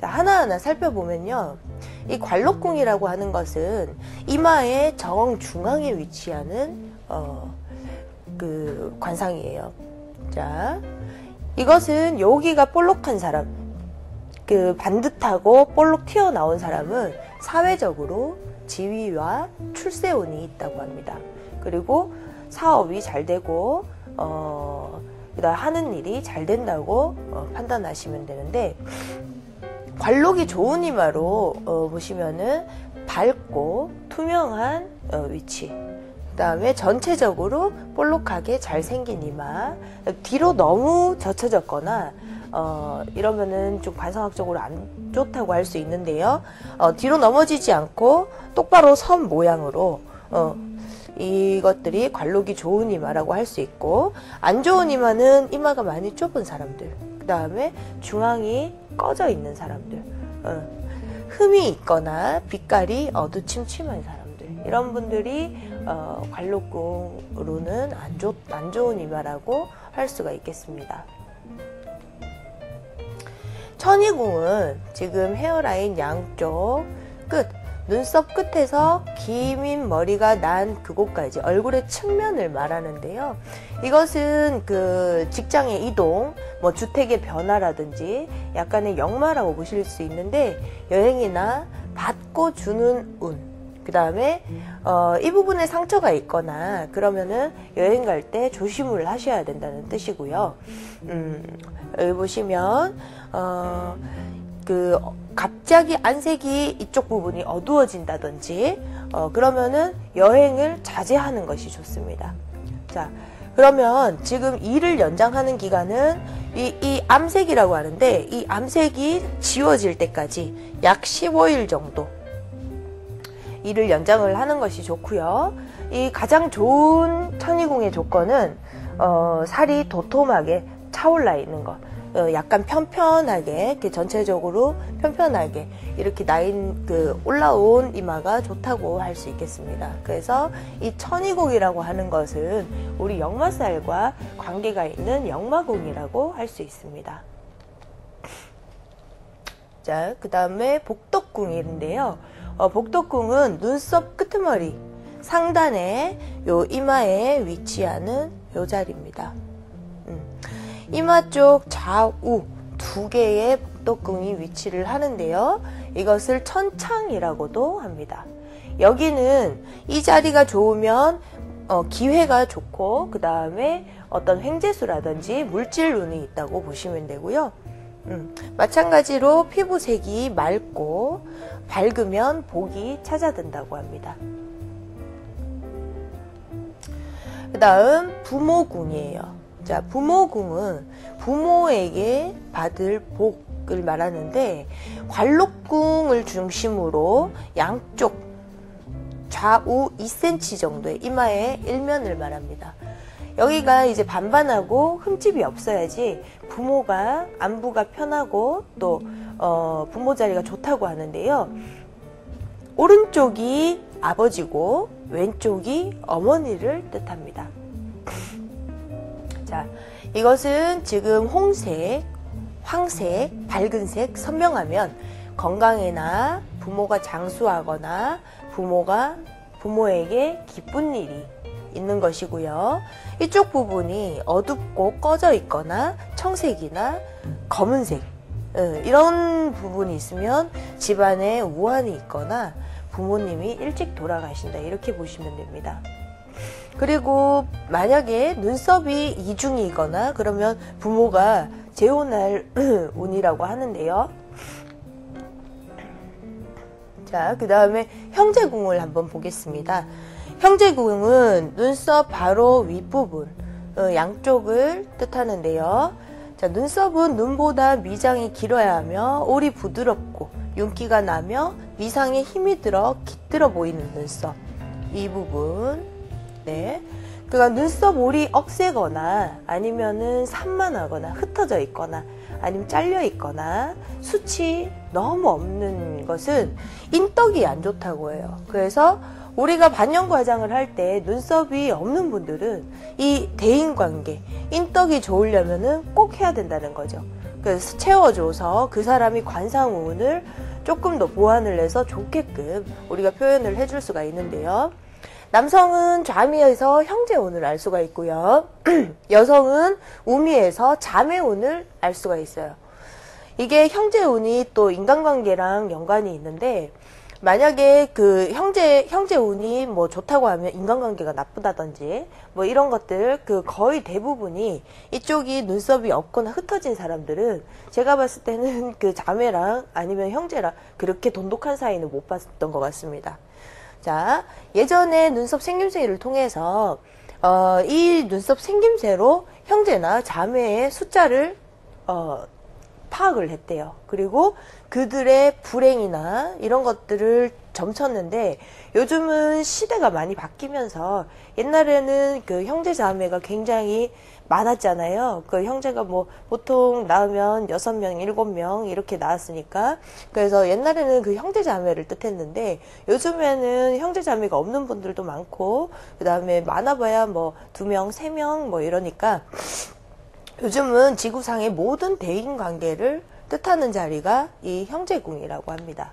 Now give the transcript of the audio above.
자, 하나하나 살펴보면요. 이 관록궁이라고 하는 것은 이마의 정 중앙에 위치하는 어, 그 관상이에요. 자, 이것은 여기가 볼록한 사람, 그 반듯하고 볼록 튀어나온 사람은 사회적으로 지위와 출세운이 있다고 합니다. 그리고 사업이 잘 되고 어, 그다음 하는 일이 잘 된다고 어, 판단하시면 되는데 관록이 좋은 이마로 어, 보시면은 밝고 투명한 어, 위치. 그다음에 전체적으로 볼록하게 잘 생긴 이마. 뒤로 너무 젖혀졌거나 어, 이러면은 좀 관상학적으로 안 좋다고 할 수 있는데요. 어, 뒤로 넘어지지 않고 똑바로 선 모양으로 어, 이것들이 관록이 좋은 이마라고 할 수 있고 안 좋은 이마는 이마가 많이 좁은 사람들. 그 다음에 중앙이 꺼져 있는 사람들, 어, 흠이 있거나 빛깔이 어두침침한 사람들 이런 분들이 어, 관록궁으로는 안, 좋, 안 좋은 이마라고 할 수가 있겠습니다. 천이궁은 지금 헤어라인 양쪽 끝 눈썹 끝에서 긴 머리가 난 그곳까지 얼굴의 측면을 말하는데요. 이것은 그 직장의 이동, 뭐 주택의 변화라든지 약간의 역마라고 보실 수 있는데 여행이나 받고 주는 운, 그 다음에 어, 이 부분에 상처가 있거나 그러면은 여행 갈 때 조심을 하셔야 된다는 뜻이고요. 음, 여기 보시면 어, 그 갑자기 안색이 이쪽 부분이 어두워진다든지 어, 그러면은 여행을 자제하는 것이 좋습니다. 자 그러면 지금 일을 연장하는 기간은 이, 이 암색이라고 하는데 이 암색이 지워질 때까지 약 15일 정도 일을 연장을 하는 것이 좋고요. 이 가장 좋은 천이궁의 조건은 어, 살이 도톰하게 차올라 있는 것. 어, 약간 편편하게 이렇게 전체적으로 편편하게 이렇게 나인 그 올라온 이마가 좋다고 할 수 있겠습니다. 그래서 이 천이공이라고 하는 것은 우리 역마살과 관계가 있는 역마공이라고 할 수 있습니다. 자, 그 다음에 복덕궁인데요. 어, 복덕궁은 눈썹 끄트머리 상단에 요 이마에 위치하는 요 자리입니다. 이마 쪽 좌우 두 개의 복덕궁이 위치를 하는데요. 이것을 천창이라고도 합니다. 여기는 이 자리가 좋으면 어, 기회가 좋고 그 다음에 어떤 횡재수라든지 물질운이 있다고 보시면 되고요. 음, 마찬가지로 피부색이 맑고 밝으면 복이 찾아든다고 합니다. 그 다음 부모궁이에요. 자, 부모궁은 부모에게 받을 복을 말하는데 관록궁을 중심으로 양쪽 좌우 2cm 정도의 이마의 일면을 말합니다. 여기가 이제 반반하고 흠집이 없어야지 부모가 안부가 편하고 또 어, 부모 자리가 좋다고 하는데요. 오른쪽이 아버지고 왼쪽이 어머니를 뜻합니다. 자, 이것은 지금 홍색, 황색, 밝은색 선명하면 건강에나 부모가 장수하거나 부모가 부모에게 기쁜 일이 있는 것이고요. 이쪽 부분이 어둡고 꺼져 있거나 청색이나 검은색 어, 이런 부분이 있으면 집안에 우환이 있거나 부모님이 일찍 돌아가신다 이렇게 보시면 됩니다. 그리고 만약에 눈썹이 이중이거나 그러면 부모가 재혼할 운이라고 하는데요. 자, 그 다음에 형제궁을 한번 보겠습니다. 형제궁은 눈썹 바로 윗부분, 어, 양쪽을 뜻하는데요. 자, 눈썹은 눈보다 미장이 길어야 하며 올이 부드럽고 윤기가 나며 미상에 힘이 들어 깃들어 보이는 눈썹. 이 부분. 네. 그러니까 눈썹 올이 억세거나 아니면은 산만하거나 흩어져 있거나 아니면 잘려 있거나 수치 너무 없는 것은 인덕이 안 좋다고 해요. 그래서 우리가 반영 과장을 할 때 눈썹이 없는 분들은 이 대인 관계, 인덕이 좋으려면은 꼭 해야 된다는 거죠. 그래서 채워줘서 그 사람이 관상운을 조금 더 보완을 해서 좋게끔 우리가 표현을 해줄 수가 있는데요. 남성은 좌미에서 형제운을 알 수가 있고요. 여성은 우미에서 자매운을 알 수가 있어요. 이게 형제운이 또 인간관계랑 연관이 있는데 만약에 그 형제 형제 운이 뭐 좋다고 하면 인간관계가 나쁘다든지 뭐 이런 것들 그 거의 대부분이 이쪽이 눈썹이 없거나 흩어진 사람들은 제가 봤을 때는 그 자매랑 아니면 형제랑 그렇게 돈독한 사이는 못 봤던 것 같습니다. 자 예전에 눈썹 생김새를 통해서 어, 이 눈썹 생김새로 형제나 자매의 숫자를 어, 파악을 했대요. 그리고 그들의 불행이나 이런 것들을 점쳤는데 요즘은 시대가 많이 바뀌면서 옛날에는 그 형제 자매가 굉장히 많았잖아요. 그 형제가 뭐 보통 낳으면 여섯 명, 일곱 명 이렇게 낳았으니까 그래서 옛날에는 그 형제 자매를 뜻했는데 요즘에는 형제 자매가 없는 분들도 많고 그 다음에 많아봐야 뭐 두 명, 세 명 뭐 이러니까 요즘은 지구상의 모든 대인 관계를 뜻하는 자리가 이 형제궁이라고 합니다.